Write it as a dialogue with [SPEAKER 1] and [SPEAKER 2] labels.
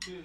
[SPEAKER 1] two,